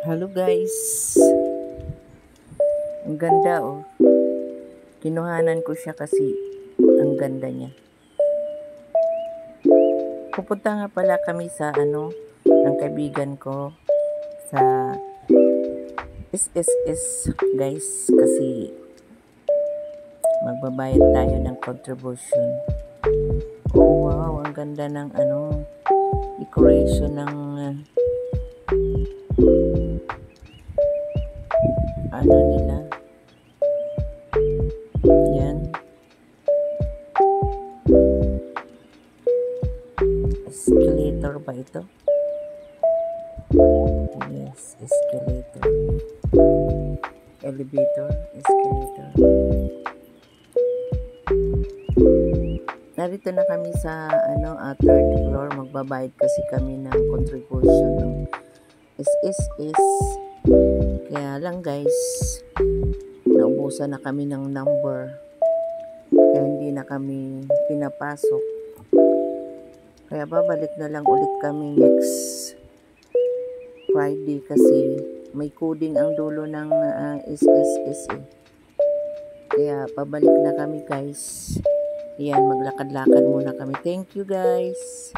Hello guys. Ang ganda oh. Kinuhanan ko siya kasi ang ganda niya. Pupunta nga pala kami sa ano, ng kaibigan ko sa SSS guys kasi magbabayad tayo ng contribution. Oh wow, ang ganda ng ano, decoration ng uh, ano nila. Yan. Escalator ba ito? Yes, escalator. Elevator, escalator. Narito na kami sa ano, uh, third floor. Magbabayad kasi kami ng contribution ng SSS. Kaya lang guys, naubusan na kami ng number. Kaya hindi na kami pinapasok. Kaya babalik na lang ulit kami next Friday kasi may coding ang dulo ng uh, SSS eh. Kaya pabalik na kami guys. Ayan, maglakad-lakad muna kami. Thank you guys.